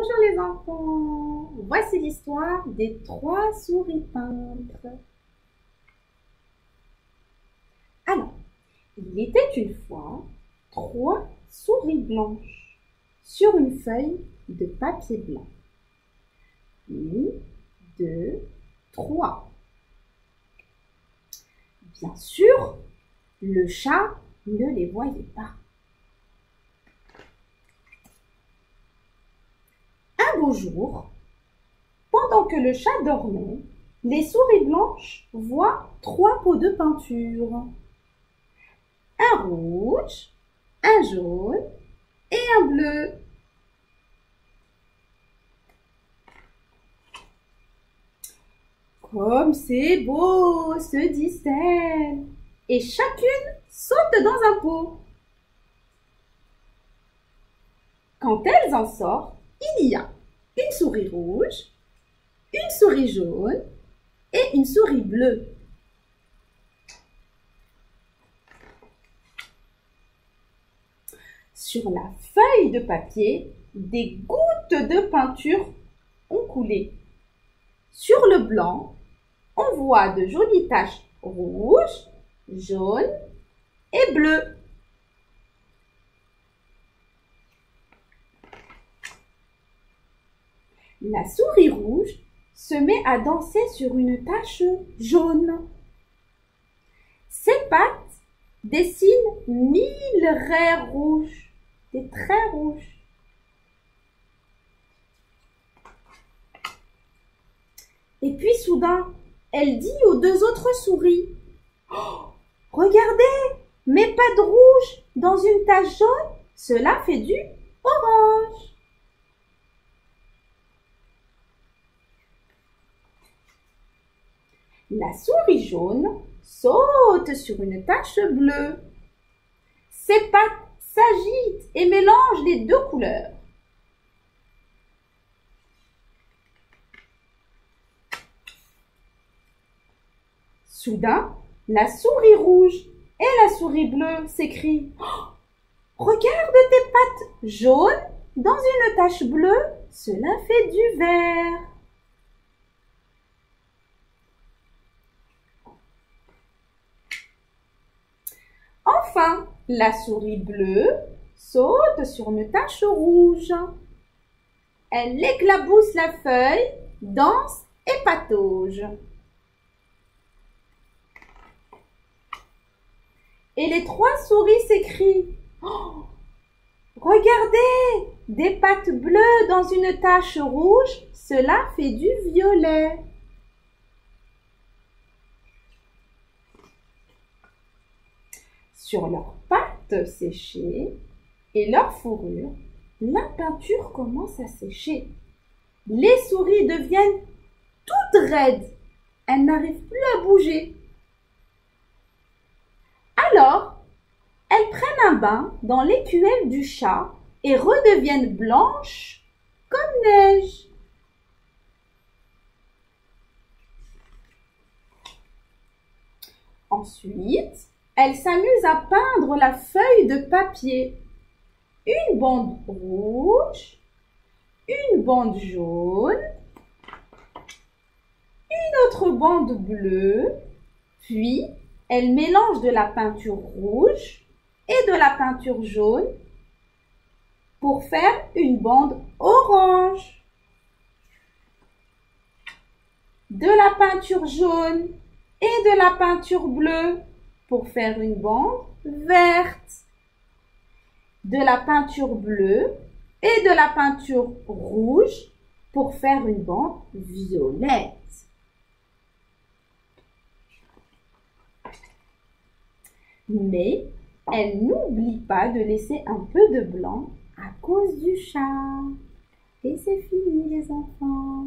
Bonjour les enfants, voici l'histoire des trois souris peintres. Alors, il était une fois trois souris blanches sur une feuille de papier blanc. Une, deux, trois. Bien sûr, le chat ne les voyait pas. Pendant que le chat dormait, les souris blanches voient trois pots de peinture. Un rouge, un jaune et un bleu. Comme c'est beau, se disent-elles, et chacune saute dans un pot. Quand elles en sortent, il y a souris rouge, une souris jaune et une souris bleue. Sur la feuille de papier, des gouttes de peinture ont coulé. Sur le blanc, on voit de jolies taches rouges, jaunes et bleues. La souris rouge se met à danser sur une tache jaune. Ses pattes dessinent mille raies rouges, des traits rouges. Et puis soudain, elle dit aux deux autres souris oh, Regardez, mes pattes rouges dans une tache jaune, cela fait du orange. La souris jaune saute sur une tache bleue. Ses pattes s'agitent et mélangent les deux couleurs. Soudain, la souris rouge et la souris bleue s'écrient oh, Regarde tes pattes jaunes dans une tache bleue, cela fait du vert. Enfin, la souris bleue saute sur une tache rouge. Elle éclabousse la feuille, danse et patauge. Et les trois souris s'écrient oh, Regardez, des pattes bleues dans une tache rouge, cela fait du violet. Sur leurs pattes séchées et leur fourrure, la peinture commence à sécher. Les souris deviennent toutes raides. Elles n'arrivent plus à bouger. Alors, elles prennent un bain dans l'écuelle du chat et redeviennent blanches comme neige. Ensuite, elle s'amuse à peindre la feuille de papier. Une bande rouge, une bande jaune, une autre bande bleue, puis elle mélange de la peinture rouge et de la peinture jaune pour faire une bande orange. De la peinture jaune et de la peinture bleue pour faire une bande verte, de la peinture bleue et de la peinture rouge pour faire une bande violette. Mais elle n'oublie pas de laisser un peu de blanc à cause du chat. Et c'est fini les enfants.